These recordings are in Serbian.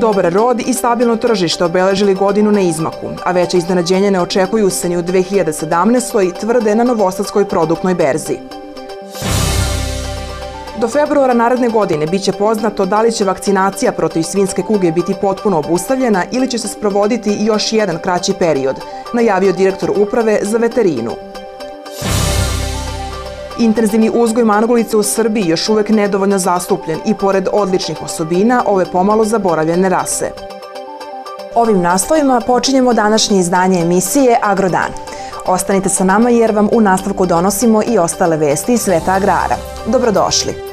Dobar rod i stabilno tržište obeležili godinu na izmaku, a veće iznenađenja ne očekuju se ni u 2017. tvrde na Novosadskoj produktnoj berzi. Do februara naredne godine biće poznato da li će vakcinacija protiv svinske kuge biti potpuno obustavljena ili će se sprovoditi još jedan kraći period, najavio direktor uprave za veterinu. Intenzivni uzgoj mangulice u Srbiji još uvek nedovoljno zastupljen i pored odličnih osobina ove pomalo zaboravljene rase. Ovim naslovima počinjemo današnje izdanje emisije Agrodan. Ostanite sa nama jer vam u nastavku donosimo i ostale vesti iz sveta agrara. Dobrodošli!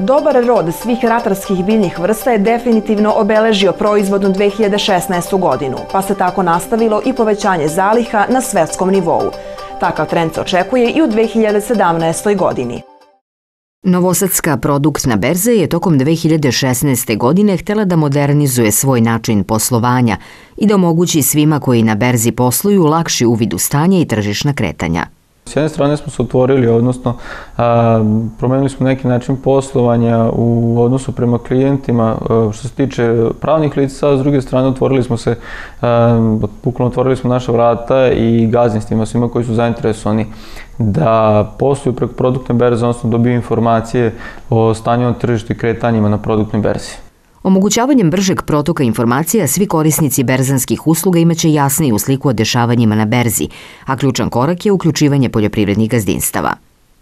Dobar rod svih ratarskih biljnih vrsta je definitivno obeležio proizvodnu 2016. godinu, pa se tako nastavilo i povećanje zaliha na svetskom nivou. Takav trend se očekuje i u 2017. godini. Novosadska produktna berza je tokom 2016. godine htela da modernizuje svoj način poslovanja i da omogući svima koji na berzi posluju lakši uvid u stanje i tržišna kretanja. S jedne strane smo se otvorili, odnosno a, promenili smo neki način poslovanja u odnosu prema klijentima a, što se tiče pravnih lica, a s druge strane otvorili smo se, bukvalno otvorili smo naša vrata i gazdinstvima, svima koji su zainteresovani da posluju preko produktne berze, odnosno dobiju informacije o stanju na tržištu i kretanjima na produktnoj berzi. Omogućavanjem bržeg protoka informacija, svi korisnici berzanskih usluga imaće jasniju sliku o dešavanjima na berzi, a ključan korak je uključivanje poljoprivrednih gazdinstava.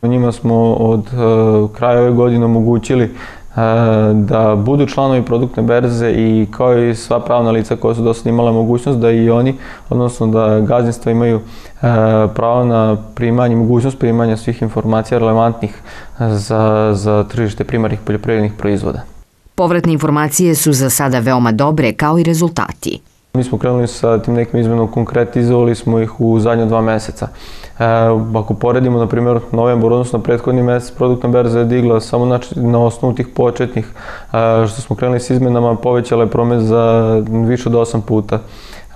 Njima smo od uh, kraja ove godine omogućili uh, da budu članovi produktne berze i kao i sva pravna lica koja su do sada imala mogućnost da i oni, odnosno da gazdinstva imaju uh, pravo na primanje, mogućnost primanja svih informacija relevantnih za, za tržište primarnih poljoprivrednih proizvoda. Povratne informacije su za sada veoma dobre, kao i rezultati. Mi smo krenuli sa tim nekim izmenom, konkretizovali smo ih u zadnja dva meseca. E, ako poredimo, na primjer, novembar, odnosno prethodni mesec, produktna berza je digla samo znači, na osnovu tih početnih, e, što smo krenuli s izmenama, povećala je promet za više od 8 puta.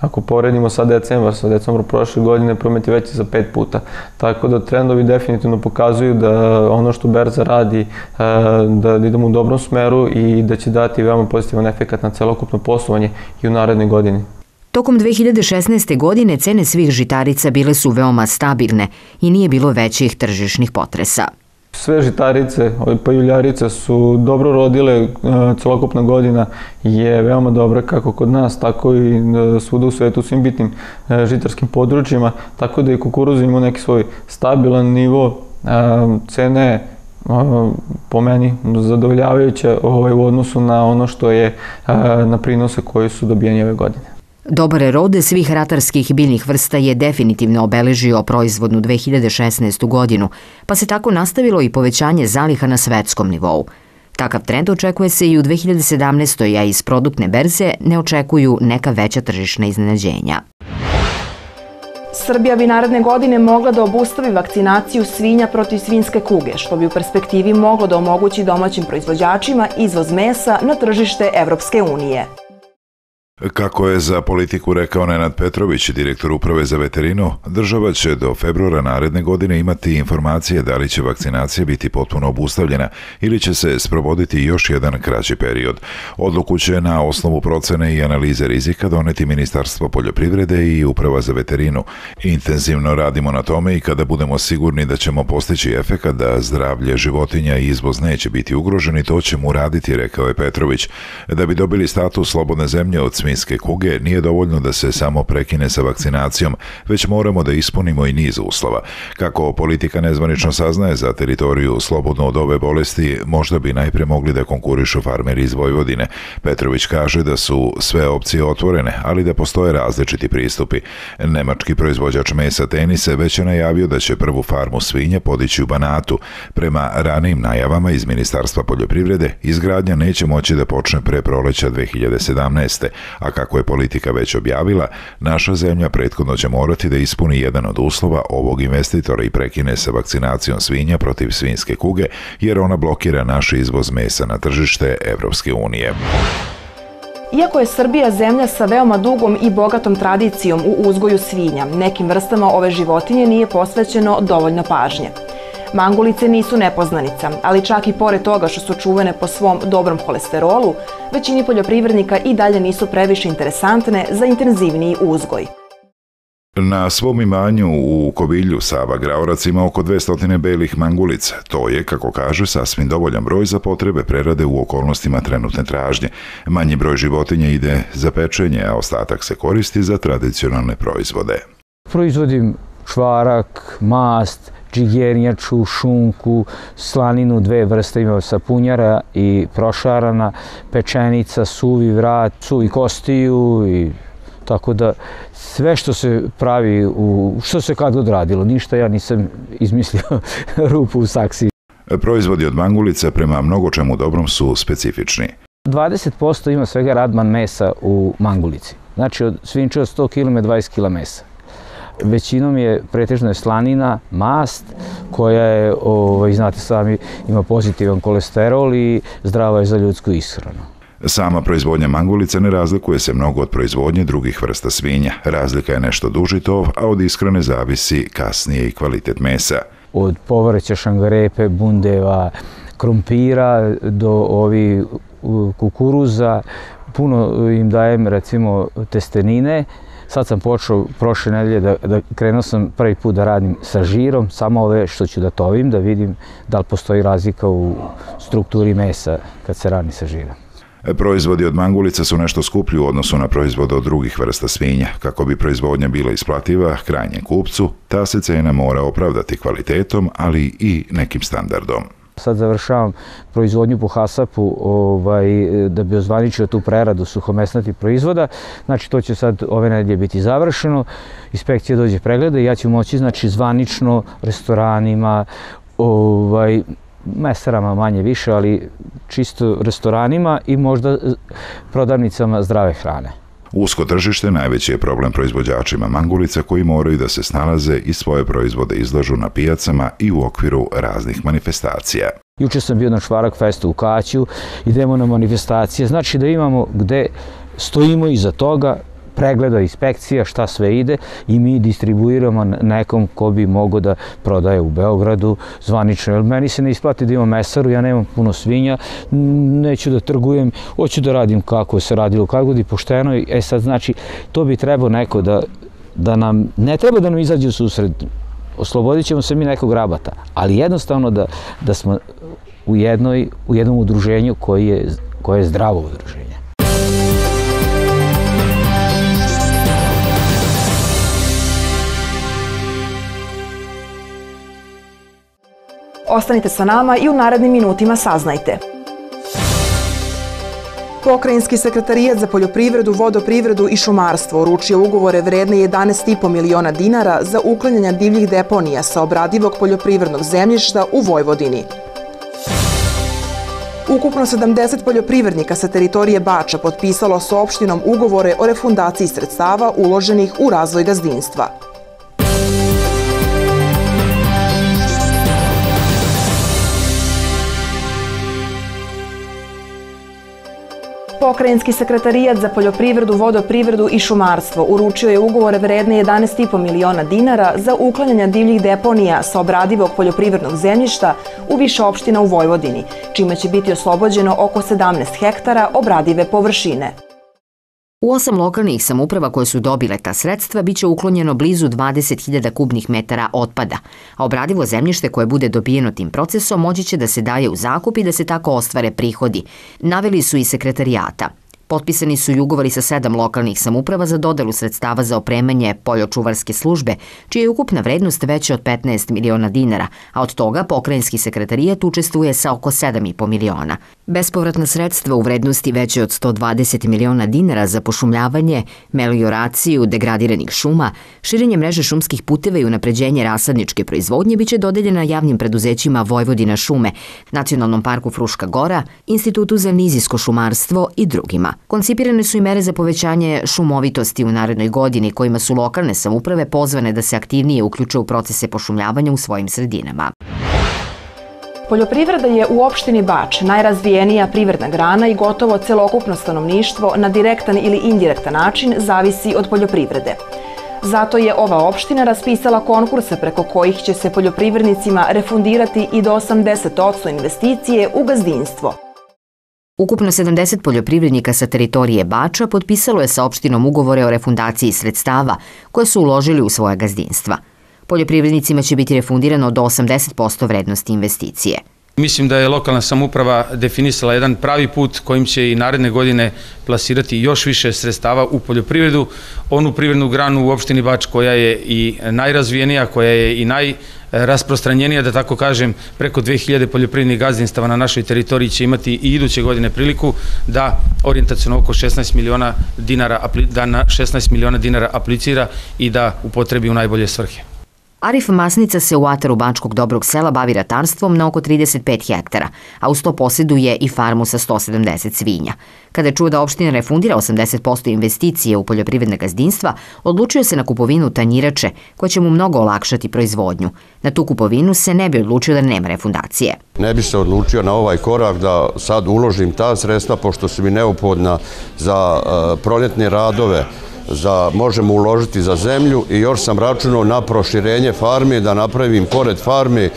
Ako poredimo sa decembar, sa decembrom prošle godine, promet je veći za pet puta. Tako da trendovi definitivno pokazuju da ono što Berza radi, e, da idemo u dobrom smeru i da će dati veoma pozitivan efekt na celokupno poslovanje i u narednoj godini. Tokom 2016. godine cene svih žitarica bile su veoma stabilne i nije bilo većih tržišnih potresa. Sve žitarice, pa juljarice su dobro rodile, e, celokupna godina je veoma dobra kako kod nas, tako i e, svuda u svetu, u svim bitnim e, žitarskim područjima, tako da i kukuruz ima neki svoj stabilan nivo, cene po meni zadovoljavajuće ovaj, u odnosu na ono što je na prinose koji su dobijeni ove godine. Dobar rode svih ratarskih biljnih vrsta je definitivno obeležio proizvodnu 2016. godinu, pa se tako nastavilo i povećanje zaliha na svetskom nivou. Takav trend očekuje se i u 2017. a iz produktne berze ne očekuju neka veća tržišna iznenađenja. Srbija bi naredne godine mogla da obustavi vakcinaciju svinja protiv svinske kuge, što bi u perspektivi moglo da omogući domaćim proizvođačima izvoz mesa na tržište Evropske unije. Kako je za politiku rekao Nenad Petrović, direktor uprave za veterinu, država će do februara naredne godine imati informacije da li će vakcinacija biti potpuno obustavljena ili će se sprovoditi još jedan kraći period. Odluku će na osnovu procene i analize rizika doneti Ministarstvo poljoprivrede i uprava za veterinu. Intenzivno radimo na tome i kada budemo sigurni da ćemo postići efekat da zdravlje životinja i izvoz neće biti ugroženi, to ćemo uraditi, rekao je Petrović. Da bi dobili status slobodne zemlje od smije svinjske kuge nije dovoljno da se samo prekine sa vakcinacijom, već moramo da ispunimo i niz uslova. Kako politika nezvanično saznaje za teritoriju slobodno od ove bolesti, možda bi najpre mogli da konkurišu farmeri iz Vojvodine. Petrović kaže da su sve opcije otvorene, ali da postoje različiti pristupi. Nemački proizvođač mesa tenise već je najavio da će prvu farmu svinja podići u Banatu. Prema ranim najavama iz Ministarstva poljoprivrede, izgradnja neće moći da počne pre proleća 2017 a kako je politika već objavila, naša zemlja prethodno će morati da ispuni jedan od uslova ovog investitora i prekine sa vakcinacijom svinja protiv svinske kuge, jer ona blokira naš izvoz mesa na tržište Evropske unije. Iako je Srbija zemlja sa veoma dugom i bogatom tradicijom u uzgoju svinja, nekim vrstama ove životinje nije posvećeno dovoljno pažnje. Mangulice nisu nepoznanica, ali čak i pored toga što su čuvene po svom dobrom holesterolu, većini poljoprivrednika i dalje nisu previše interesantne za intenzivniji uzgoj. Na svom imanju u Kovilju Sava Graorac ima oko 200 belih mangulica. To je, kako kaže, sasvim dovoljan broj za potrebe prerade u okolnostima trenutne tražnje. Manji broj životinja ide za pečenje, a ostatak se koristi za tradicionalne proizvode. Proizvodim čvarak, mast, džigernjaču, šunku, slaninu, dve vrste ima sapunjara i prošarana, pečenica, suvi vrat, suvi kostiju i tako da sve što se pravi, u, što se kad god radilo, ništa ja nisam izmislio rupu u saksiji. Proizvodi od mangulica prema mnogo čemu dobrom su specifični. 20% ima svega radman mesa u mangulici. Znači od svinče od 100 kg 20 kg mesa. Većinom je pretežno je slanina, mast, koja je, ovaj, znate sami, ima pozitivan kolesterol i zdrava je za ljudsku ishranu. Sama proizvodnja mangulice ne razlikuje se mnogo od proizvodnje drugih vrsta svinja. Razlika je nešto duži tov, a od ishrane zavisi kasnije i kvalitet mesa. Od povrća, šangarepe, bundeva, krompira do ovi kukuruza, puno im dajem recimo testenine, Sad sam počeo prošle nedelje da, da krenuo sam prvi put da radim sa žirom, samo ove što ću da tovim, da vidim da li postoji razlika u strukturi mesa kad se rani sa žirom. Proizvodi od mangulica su nešto skuplji u odnosu na proizvode od drugih vrsta svinja. Kako bi proizvodnja bila isplativa krajnjem kupcu, ta se cena mora opravdati kvalitetom, ali i nekim standardom. Sad završavam proizvodnju po hasapu ovaj, da bi ozvaničio tu preradu suhomesnatih proizvoda. Znači to će sad ove nedelje biti završeno. Inspekcija dođe pregleda i ja ću moći znači zvanično restoranima, ovaj, mesarama manje više, ali čisto restoranima i možda prodavnicama zdrave hrane. Usko tržište najveći je problem proizvođačima mangulica koji moraju da se snalaze i svoje proizvode izlažu na pijacama i u okviru raznih manifestacija. Juče sam bio na Švarak festu u Kaću, idemo na manifestacije, znači da imamo gde stojimo iza toga, pregleda inspekcija šta sve ide i mi distribuiramo nekom ko bi mogo da prodaje u Beogradu zvanično. Jer meni se ne isplati da imam mesaru, ja nemam puno svinja, neću da trgujem, hoću da radim kako se radilo, kako god i pošteno. E sad znači, to bi trebao neko da, da nam, ne treba da nam izađe u susred, oslobodit ćemo se mi nekog rabata, ali jednostavno da, da smo u, jednoj, u jednom udruženju koji je, koje je zdravo udruženje. Ostanite sa nama i u narednim minutima saznajte. Pokrajinski sekretarijat za poljoprivredu, vodoprivredu i šumarstvo uručio ugovore vredne 11,5 miliona dinara za uklanjanje divljih deponija sa obradivog poljoprivrednog zemljišta u Vojvodini. Ukupno 70 poljoprivrednika sa teritorije Bača potpisalo sa opštinom ugovore o refundaciji sredstava uloženih u razvoj gazdinstva. Pokrajinski sekretarijat za poljoprivredu, vodoprivredu i šumarstvo uručio je ugovore vredne 11,5 miliona dinara za uklanjanje divljih deponija sa obradivog poljoprivrednog zemljišta u više opština u Vojvodini, čime će biti oslobođeno oko 17 hektara obradive površine. U osam lokalnih samuprava koje su dobile ta sredstva biće uklonjeno blizu 20.000 kubnih metara otpada, a obradivo zemljište koje bude dobijeno tim procesom moći će da se daje u zakup i da se tako ostvare prihodi, naveli su i sekretarijata. Potpisani su i ugovori sa sedam lokalnih samuprava za dodelu sredstava za opremanje poljočuvarske službe, čija je ukupna vrednost veća od 15 miliona dinara, a od toga pokrajinski sekretarijat učestvuje sa oko 7,5 miliona. Bespovratna sredstva u vrednosti veće od 120 miliona dinara za pošumljavanje, melioraciju degradiranih šuma, širenje mreže šumskih puteva i unapređenje rasadničke proizvodnje biće dodeljena javnim preduzećima Vojvodina šume, Nacionalnom parku Fruška Gora, Institutu za nizijsko šumarstvo i drugima. Koncipirane su i mere za povećanje šumovitosti u narednoj godini kojima su lokalne samuprave pozvane da se aktivnije uključe u procese pošumljavanja u svojim sredinama. Poljoprivreda je u opštini Bač najrazvijenija privredna grana i gotovo celokupno stanovništvo na direktan ili indirektan način zavisi od poljoprivrede. Zato je ova opština raspisala konkurse preko kojih će se poljoprivrednicima refundirati i do 80% investicije u gazdinstvo. Ukupno 70 poljoprivrednika sa teritorije Bača potpisalo je sa opštinom ugovore o refundaciji sredstava koje su uložili u svoja gazdinstva. Poljoprivrednicima će biti refundirano do 80% vrednosti investicije. Mislim da je lokalna samuprava definisala jedan pravi put kojim će i naredne godine plasirati još više sredstava u poljoprivredu, onu privrednu granu u opštini Bač koja je i najrazvijenija, koja je i najrasprostranjenija, da tako kažem, preko 2000 poljoprivrednih gazdinstava na našoj teritoriji će imati i iduće godine priliku da orijentacijno oko 16 miliona dinara, da na 16 miliona dinara aplicira i da upotrebi u najbolje svrhe. Arif Masnica se u ataru Bačkog dobrog sela bavi ratarstvom na oko 35 hektara, a uz to posjeduje i farmu sa 170 svinja. Kada je čuo da opština refundira 80% investicije u poljoprivredne gazdinstva, odlučio se na kupovinu tanjirače, koja će mu mnogo olakšati proizvodnju. Na tu kupovinu se ne bi odlučio da nema refundacije. Ne bi se odlučio na ovaj korak da sad uložim ta sredstva, pošto su mi neophodna za uh, proljetne radove, za, možemo uložiti za zemlju i još sam računao na proširenje farme da napravim pored farme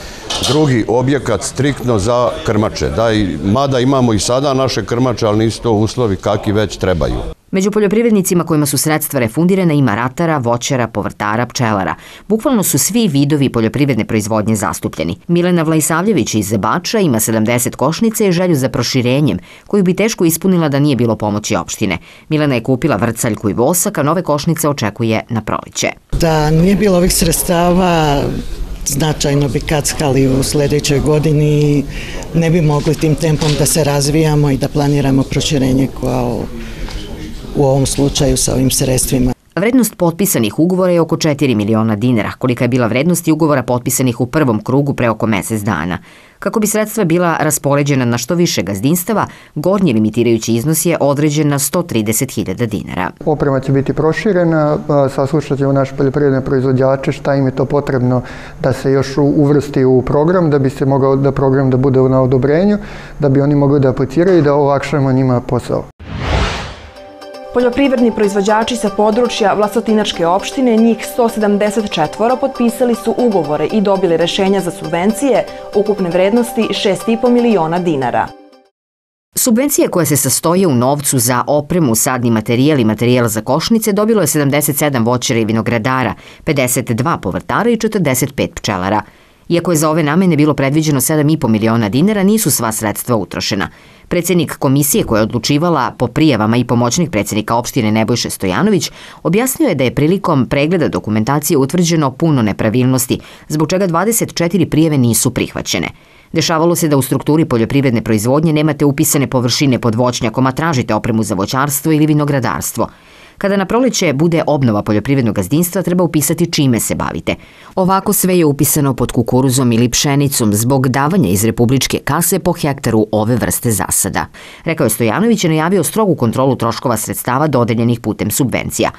drugi objekat striktno za krmače. Da i, mada imamo i sada naše krmače, ali nisu to uslovi kakvi već trebaju. Među poljoprivrednicima kojima su sredstva refundirana ima ratara, voćara, povrtara, pčelara. Bukvalno su svi vidovi poljoprivredne proizvodnje zastupljeni. Milena Vlajsavljević iz Zebača ima 70 košnice i želju za proširenjem, koju bi teško ispunila da nije bilo pomoći opštine. Milena je kupila vrcaljku i vosak, a nove košnice očekuje na proleće. Da nije bilo ovih sredstava, značajno bi kackali u sledećoj godini i ne bi mogli tim tempom da se razvijamo i da planiramo proširenje kao u ovom slučaju sa ovim sredstvima. Vrednost potpisanih ugovora je oko 4 miliona dinara, kolika je bila vrednost ugovora potpisanih u prvom krugu pre oko mesec dana. Kako bi sredstva bila raspoređena na što više gazdinstava, gornji limitirajući iznos je određen na 130.000 dinara. Oprema će biti proširena, saslušat ćemo naše poljoprivredne proizvođače šta im je to potrebno da se još uvrsti u program, da bi se mogao da program da bude na odobrenju, da bi oni mogli da apliciraju i da olakšamo njima posao. Poljoprivredni proizvođači sa područja Vlasotinačke opštine, njih 174, potpisali su ugovore i dobili rešenja za subvencije ukupne vrednosti 6,5 miliona dinara. Subvencije koje se sastoje u novcu za opremu, sadni materijal i materijal za košnice dobilo je 77 voćara i vinogradara, 52 povrtara i 45 pčelara – Iako je za ove namene bilo predviđeno 7,5 miliona dinara, nisu sva sredstva utrošena. Predsednik komisije koja je odlučivala po prijavama i pomoćnik predsednika opštine Nebojše Stojanović objasnio je da je prilikom pregleda dokumentacije utvrđeno puno nepravilnosti, zbog čega 24 prijeve nisu prihvaćene. Dešavalo se da u strukturi poljoprivredne proizvodnje nemate upisane površine pod voćnjakom, a tražite opremu za voćarstvo ili vinogradarstvo. Kada na proleće bude obnova poljoprivrednog gazdinstva, treba upisati čime se bavite. Ovako sve je upisano pod kukuruzom ili pšenicom zbog davanja iz republičke kase po hektaru ove vrste zasada. Rekao je Stojanović je najavio strogu kontrolu troškova sredstava dodeljenih putem subvencija.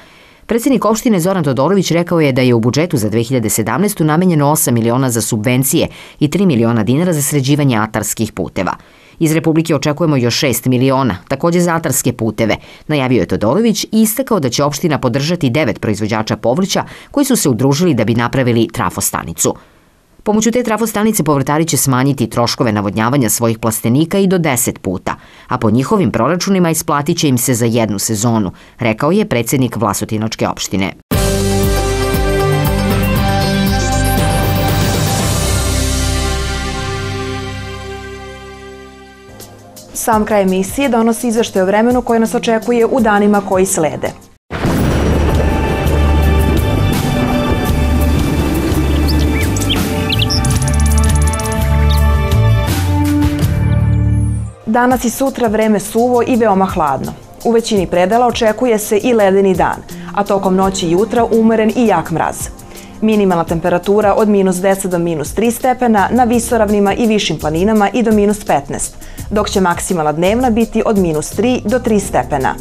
Predsednik opštine Zoran Todorović rekao je da je u budžetu za 2017. namenjeno 8 miliona za subvencije i 3 miliona dinara za sređivanje atarskih puteva. Iz Republike očekujemo još 6 miliona, takođe za atarske puteve, najavio je Todorović i istakao da će opština podržati devet proizvođača povrća koji su se udružili da bi napravili trafostanicu. Pomoću te trafostanice povrtari će smanjiti troškove navodnjavanja svojih plastenika i do 10 puta, a po njihovim proračunima isplatit će im se za jednu sezonu, rekao je predsednik Vlasotinočke opštine. Sam kraj emisije donosi izvešte o vremenu koje nas očekuje u danima koji slede. Danas i sutra vreme suvo i veoma hladno. U većini predela očekuje se i ledeni dan, a tokom noći i jutra umeren i jak mraz. Minimalna temperatura od minus 10 do minus 3 stepena, na visoravnima i višim planinama i do minus 15, dok će maksimalna dnevna biti od minus 3 do 3 stepena.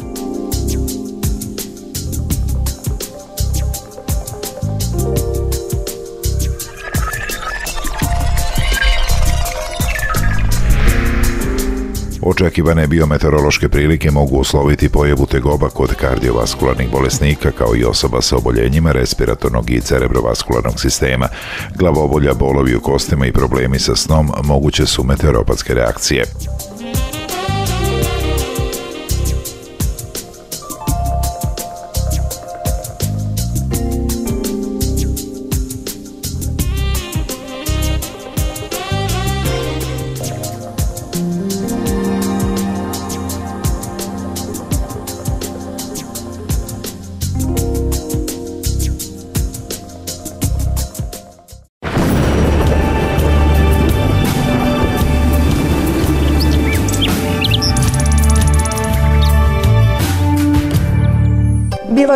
Očekivane biometeorološke prilike mogu usloviti pojavu tegoba kod kardiovaskularnih bolesnika kao i osoba sa oboljenjima respiratornog i cerebrovaskularnog sistema. Glavobolja, bolovi u kostima i problemi sa snom moguće su meteoropatske reakcije.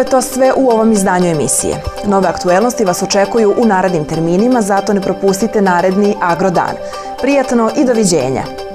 To sve u ovom izdanju emisije. Nove aktuelnosti vas očekuju u narednim terminima, zato ne propustite naredni Agrodan. Prijatno i doviđenja!